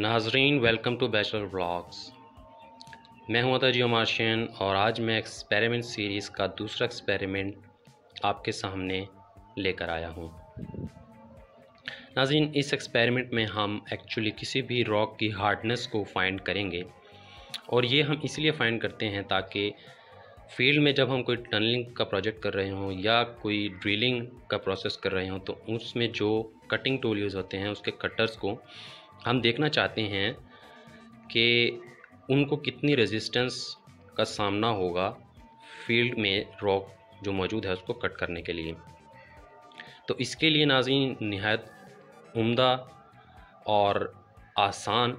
नाजरीन welcome to bachelor vlogs मैं हूँ अता जियो मार्शियन और आज मैं एक्सपेरिमेंट सीरीज़ का दूसरा एक्सपेरिमेंट आपके सामने लेकर आया हूँ। नाजरीन, इस एक्सपेरिमेंट में हम एक्चुअली किसी भी रॉक की हार्डनेस को फाइंड करेंगे और ये हम इसलिए फाइंड करते हैं ताकि फ़ील्ड में जब हम कोई टनलिंग का प्रोजेक्ट कर रहे हों या कोई ड्रिलिंग का प्रोसेस कर रहे हों तो उसमें जो कटिंग टूल यूज़ होते हैं, उसके कटर्स को हम देखना चाहते हैं कि उनको कितनी रेजिस्टेंस का सामना होगा फ़ील्ड में रॉक जो मौजूद है उसको कट करने के लिए। तो इसके लिए नाजीन नहायत उम्दा और आसान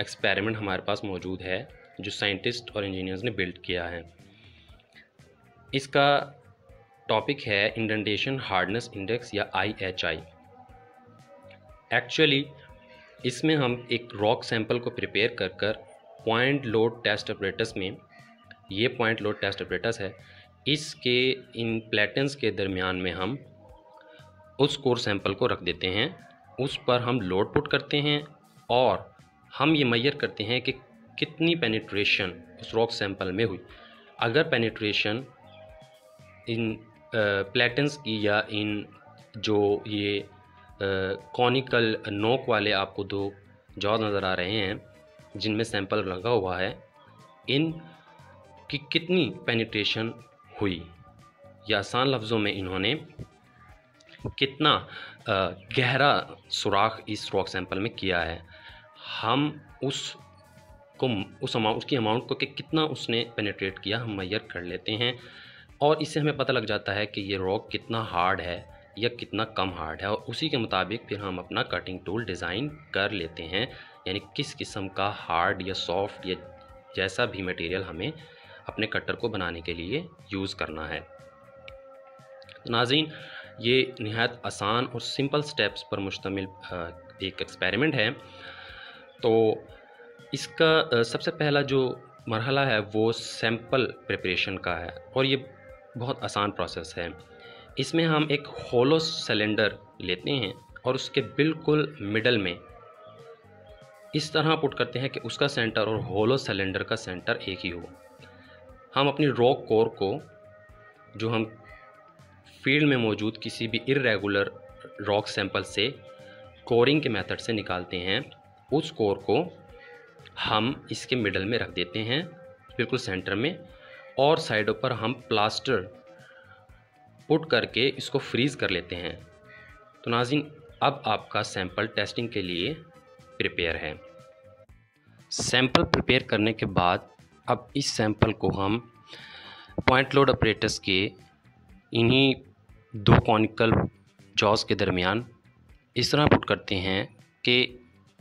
एक्सपेरिमेंट हमारे पास मौजूद है, जो साइंटिस्ट और इंजीनियर्स ने बिल्ड किया है। इसका टॉपिक है इंडेंटेशन हार्डनेस इंडेक्स या आई एच आई एक्चुअली इसमें हम एक रॉक सैंपल को प्रिपेयर कर कर पॉइंट लोड टेस्ट ऑपरेटर्स में, ये पॉइंट लोड टेस्ट ऑपरेटर्स है, इसके, इन प्लेटन्स के दरमियान में हम उस कोर सैंपल को रख देते हैं, उस पर हम लोड पुट करते हैं और हम ये मैयर करते हैं कि कितनी पेनिट्रेशन उस रॉक सैंपल में हुई। अगर पेनिट्रेशन इन प्लेटन्स की या इन जो ये कॉनिकल नोक वाले आपको दो जॉ नज़र आ रहे हैं, जिनमें सैंपल लगा हुआ है। इन की कितनी पेनिट्रेशन हुई? या आसान लफ्ज़ों में इन्होंने कितना गहरा सुराख इस रॉक सैंपल में किया है। हम उस को, उस अमाउंट उसकी अमाउंट को कि कितना उसने पेनिट्रेट किया, हम मैयर कर लेते हैं। और इससे हमें पता लग जाता है कि ये रॉक कितना हार्ड है। या कितना कम हार्ड है और उसी के मुताबिक फिर हम अपना कटिंग टूल डिज़ाइन कर लेते हैं, यानी किस किस्म का हार्ड या सॉफ्ट या जैसा भी मटेरियल हमें अपने कटर को बनाने के लिए यूज़ करना है। तो नाजीन ये नहायत आसान और सिंपल स्टेप्स पर मुश्तमिल एक एक्सपेरिमेंट है। तो इसका सबसे पहला जो मरहला है वो सैंपल प्रिपरेशन का है और ये बहुत आसान प्रोसेस है। इसमें हम एक होलो सिलेंडर लेते हैं और उसके बिल्कुल मिडल में इस तरह पुट करते हैं कि उसका सेंटर और होलो सिलेंडर का सेंटर एक ही हो। हम अपनी रॉक कोर को, जो हम फ़ील्ड में मौजूद किसी भी इरेगुलर रॉक सैंपल से कोरिंग के मेथड से निकालते हैं, उस कोर को हम इसके मिडल में रख देते हैं, बिल्कुल सेंटर में, और साइडों पर हम प्लास्टर पुट करके इसको फ्रीज़ कर लेते हैं। तो नाजिन, अब आपका सैंपल टेस्टिंग के लिए प्रिपेयर है। सैंपल प्रिपेयर करने के बाद अब इस सैंपल को हम पॉइंट लोड ऑपरेटर्स के इन्हीं दो कॉनिकल जॉज के दरमियान इस तरह पुट करते हैं कि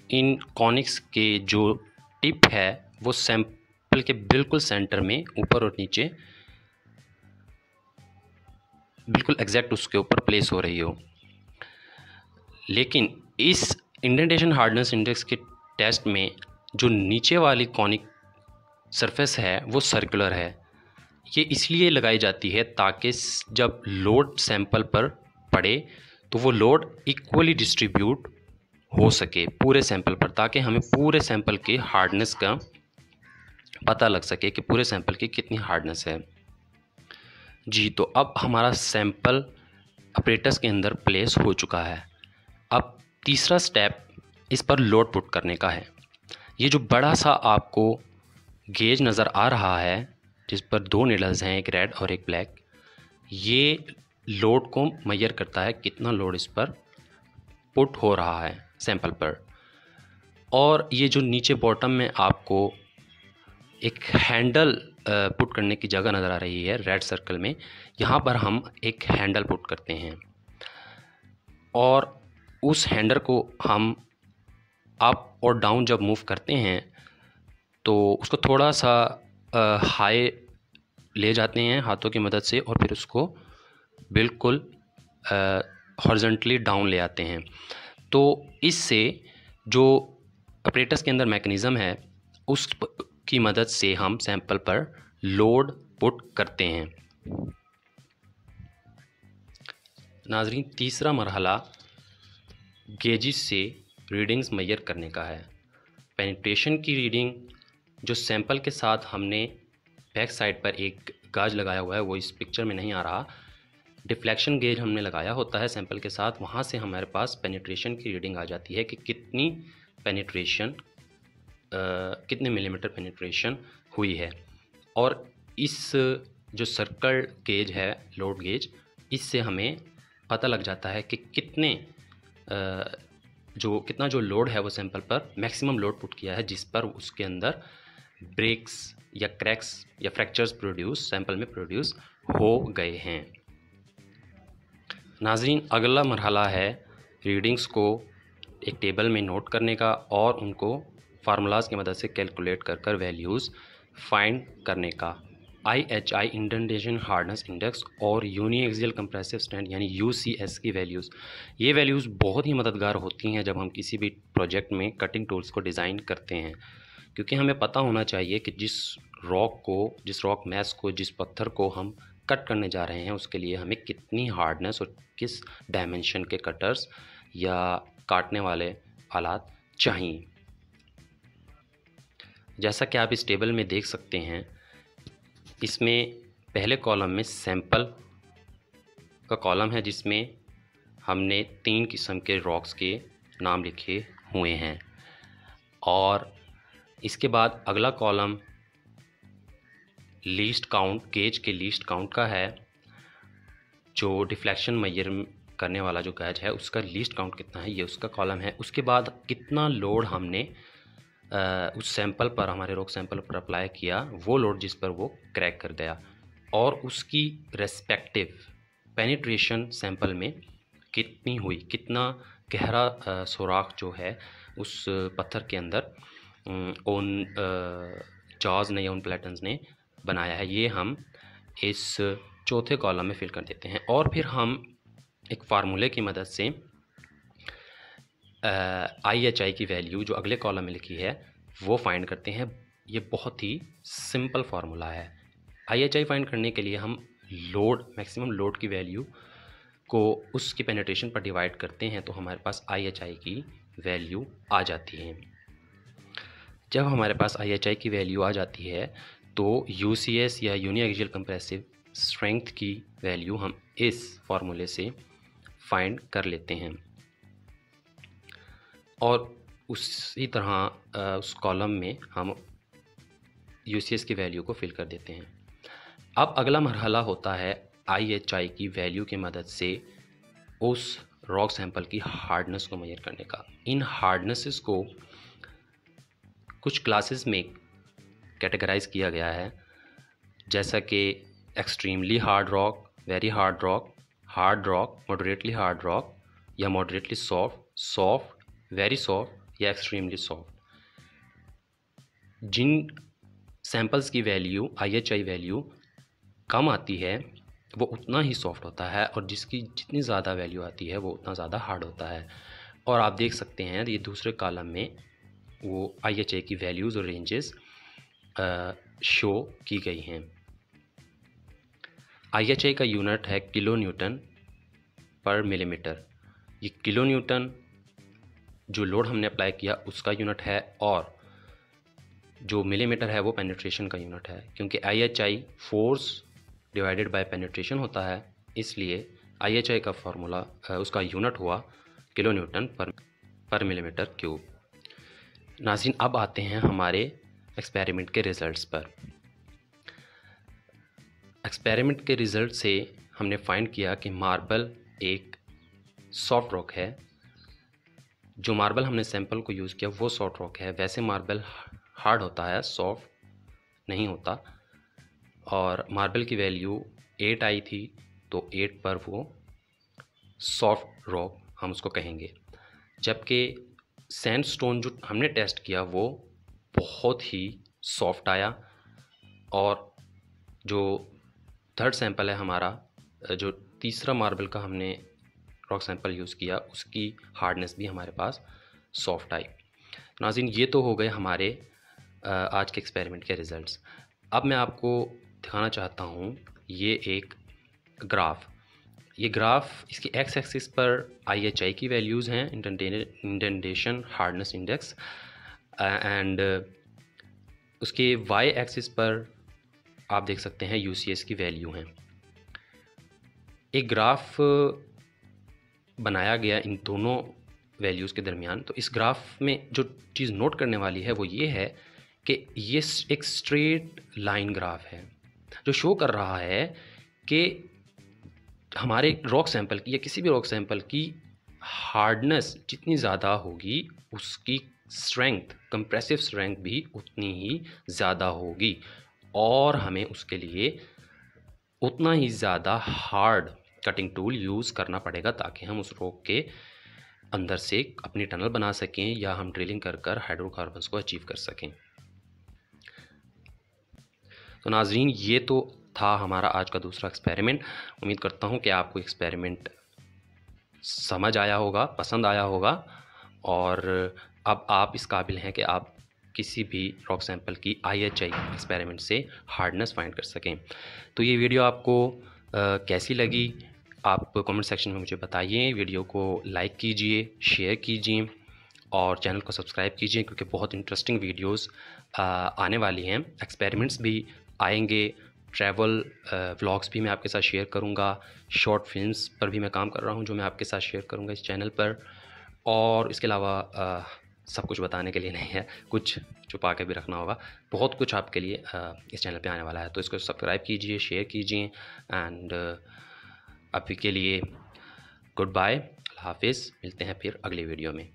इन कॉनिक्स के जो टिप है, वो सैंपल के बिल्कुल सेंटर में ऊपर और नीचे बिल्कुल एग्जैक्ट उसके ऊपर प्लेस हो रही हो। लेकिन इस इंडेंटेशन हार्डनेस इंडेक्स के टेस्ट में जो नीचे वाली कॉनिक सरफेस है, वो सर्कुलर है। ये इसलिए लगाई जाती है ताकि जब लोड सैंपल पर पड़े तो वो लोड इक्वली डिस्ट्रीब्यूट हो सके पूरे सैंपल पर, ताकि हमें पूरे सैंपल के हार्डनेस का पता लग सके कि पूरे सैंपल की कितनी हार्डनेस है। जी तो अब हमारा सैंपल ऑपरेटर्स के अंदर प्लेस हो चुका है। अब तीसरा स्टेप इस पर लोड पुट करने का है। ये जो बड़ा सा आपको गेज नज़र आ रहा है, जिस पर दो नीडल्स हैं, एक रेड और एक ब्लैक ये लोड को मैयर करता है कितना लोड इस पर पुट हो रहा है सैंपल पर। और ये जो नीचे बॉटम में आपको एक हैंडल पुट करने की जगह नज़र आ रही है रेड सर्कल में। यहाँ पर हम एक हैंडल पुट करते हैं। और उस हैंडल को हम अप और डाउन जब मूव करते हैं तो उसको थोड़ा सा हाई ले जाते हैं हाथों की मदद से और फिर उसको बिल्कुल हॉर्जेंटली डाउन ले आते हैं। तो इससे जो ऑपरेटर्स के अंदर मैकेनिज़्म है, उस की मदद से हम सैंपल पर लोड पुट करते हैं। नाजरीन, तीसरा मरहला गेजिस से रीडिंग्स मैयर करने का है। पेनिट्रेशन की रीडिंग जो सैंपल के साथ हमने बैक साइड पर एक गाज लगाया हुआ है, वो इस पिक्चर में नहीं आ रहा। डिफ्लेक्शन गेज हमने लगाया होता है सैंपल के साथ, वहाँ से हमारे पास पेनिट्रेशन की रीडिंग आ जाती है कि कितनी पेनिट्रेशन कितने मिलीमीटर पेनिट्रेशन हुई है? और इस जो सर्कल गेज है लोड गेज इससे हमें पता लग जाता है कि कितने जो, कितना जो लोड है वो सैंपल पर मैक्सिमम लोड पुट किया है, जिस पर उसके अंदर ब्रेक्स या क्रैक्स या फ्रैक्चर्स प्रोड्यूस सैंपल में प्रोड्यूस हो गए हैं। नाजरीन, अगला मरहला है रीडिंग्स को एक टेबल में नोट करने का और उनको फार्मूलाज की मदद से कैलकुलेट कर कर वैल्यूज़ फाइंड करने का। I H I indentation hardness index और यूनी एक्सियल कंप्रेसिव स्टैंड यानी यू सी एस की वैल्यूज़ ये वैल्यूज़ बहुत ही मददगार होती हैं जब हम किसी भी प्रोजेक्ट में कटिंग टूल्स को डिज़ाइन करते हैं। क्योंकि हमें पता होना चाहिए कि जिस रॉक को, जिस रॉक मैस को, जिस पत्थर को हम कट करने जा रहे हैं, उसके लिए हमें कितनी हार्डनेस और किस डायमेंशन के कटर्स या काटने वाले आलात चाहिए। जैसा कि आप इस टेबल में देख सकते हैं, इसमें पहले कॉलम में सैंपल का कॉलम है, जिसमें हमने तीन किस्म के रॉक्स के नाम लिखे हुए हैं। और इसके बाद अगला कॉलम लीस्ट काउंट, गेज के लीस्ट काउंट का है, जो डिफ्लेक्शन मैयर करने वाला जो गैज है, उसका लीस्ट काउंट कितना है, ये उसका कॉलम है। उसके बाद कितना लोड हमने उस सैंपल पर, हमारे रोग सैंपल पर अप्लाई किया, वो लोड जिस पर वो क्रैक कर गया। और उसकी रेस्पेक्टिव पेनिट्रेशन सैंपल में कितनी हुई, कितना गहरा सुराख जो है उस पत्थर के अंदर उन जॉज ने या उन प्लेटन्स ने बनाया है, ये हम इस चौथे कॉलम में फिल कर देते हैं। और फिर हम एक फार्मूले की मदद से आई एच आई की वैल्यू जो अगले कॉलम में लिखी है, वो फाइंड करते हैं। ये बहुत ही सिंपल फार्मूला है। आई एच आई फाइंड करने के लिए हम लोड मैक्सिमम लोड की वैल्यू को उसकी पेनिट्रेशन पर डिवाइड करते हैं तो हमारे पास आई एच आई की वैल्यू आ जाती है। जब हमारे पास आई एच आई की वैल्यू आ जाती है तो यू सी एस या यूनि यूनिएक्सियल कंप्रेसिव स्ट्रेंथ की वैल्यू हम इस फार्मूले से फाइंड कर लेते हैं। और उसी तरह उस कॉलम में हम यू की वैल्यू को फिल कर देते हैं। अब अगला मरहला होता है आई एच आई की वैल्यू की मदद से उस रॉक सैंपल की हार्डनेस को मेजर करने का। इन हार्डनेसेस को कुछ क्लासेस में कैटेगराइज किया गया है, जैसा कि extremely hard rock very hard rock hard rock moderately hard rock या moderately soft soft very soft या एक्सट्रीमली सॉफ्ट जिन सैंपल्स की वैल्यू आईएचआई वैल्यू कम आती है, वो उतना ही सॉफ्ट होता है और जिसकी जितनी ज़्यादा वैल्यू आती है, वो उतना ज़्यादा हार्ड होता है। और आप देख सकते हैं, ये दूसरे कॉलम में वो आईएचआई की वैल्यूज़ और रेंजेस शो की गई हैं। आई का यूनिट है किलो न्यूटन पर मिलीमीटर। ये किलो न्यूटन जो लोड हमने अप्लाई किया उसका यूनिट है और जो मिलीमीटर है वो पेनिट्रेशन का यूनिट है, क्योंकि I H I force divided by penetration होता है, इसलिए आई एच आई का फार्मूला उसका यूनिट हुआ किलो न्यूटन पर पर मिलीमीटर क्यूब नाजिन, अब आते हैं हमारे एक्सपेरिमेंट के रिज़ल्ट्स पर. एक्सपेरिमेंट के रिज़ल्ट से हमने फाइंड किया कि मार्बल एक सॉफ्ट रॉक है जो मार्बल हमने सैंपल को यूज़ किया, वो सॉफ्ट रॉक है। वैसे मार्बल हार्ड होता है, सॉफ्ट नहीं होता। और मार्बल की वैल्यू एट आई थी तो एट पर वो सॉफ्ट रॉक हम उसको कहेंगे। जबकि सैंड स्टोन जो हमने टेस्ट किया, वो बहुत ही सॉफ्ट आया। और जो थर्ड सैंपल है हमारा, जो तीसरा मार्बल का हमने रॉक सैंपल यूज़ किया, उसकी हार्डनेस भी हमारे पास सॉफ्ट आई। नाजिन, ये तो हो गए हमारे आज के एक्सपेरिमेंट के रिज़ल्ट्स अब मैं आपको दिखाना चाहता हूँ, ये एक ग्राफ ये ग्राफ इसकी एक्स एक्सिस पर आई एच आई की वैल्यूज़ हैं इंडेंटेशन हार्डनेस इंडेक्स एंड उसके वाई एक्सिस पर आप देख सकते हैं यू सी एस की वैल्यू हैं। एक ग्राफ बनाया गया इन दोनों वैल्यूज़ के दरमियान तो इस ग्राफ में जो चीज़ नोट करने वाली है वो ये है कि ये एक स्ट्रेट लाइन ग्राफ है, जो शो कर रहा है कि हमारे रॉक सैंपल की या किसी भी रॉक सैंपल की हार्डनेस जितनी ज़्यादा होगी, उसकी स्ट्रेंथ कंप्रेसिव स्ट्रेंथ भी उतनी ही ज़्यादा होगी। और हमें उसके लिए उतना ही ज़्यादा हार्ड कटिंग टूल यूज़ करना पड़ेगा ताकि हम उस रोक के अंदर से अपनी टनल बना सकें या हम ड्रिलिंग कर कर हाइड्रोकार्बन्स को अचीव कर सकें। तो नाजरीन ये तो था हमारा आज का दूसरा एक्सपेरिमेंट उम्मीद करता हूँ कि आपको एक्सपेरिमेंट समझ आया होगा पसंद आया होगा और अब आप इस काबिल हैं कि आप किसी भी रॉक सैंपल की आई एच आई एक्सपेरिमेंट से हार्डनेस फाइंड कर सकें। तो ये वीडियो आपको आ, कैसी लगी? आप कमेंट सेक्शन में मुझे बताइए, वीडियो को लाइक कीजिए, शेयर कीजिए और चैनल को सब्सक्राइब कीजिए क्योंकि बहुत इंटरेस्टिंग वीडियोस आने वाली हैं। एक्सपेरिमेंट्स भी आएँगे ट्रैवल व्लॉग्स भी मैं आपके साथ शेयर करूँगा शॉर्ट फिल्म्स पर भी मैं काम कर रहा हूँ जो मैं आपके साथ शेयर करूँगा इस चैनल पर। और इसके अलावा सब कुछ बताने के लिए नहीं है, कुछ छुपा के भी रखना होगा। बहुत कुछ आपके लिए इस चैनल पे आने वाला है तो इसको सब्सक्राइब कीजिए शेयर कीजिए एंड अभी के लिए गुड बाय हाफिज़ मिलते हैं फिर अगले वीडियो में।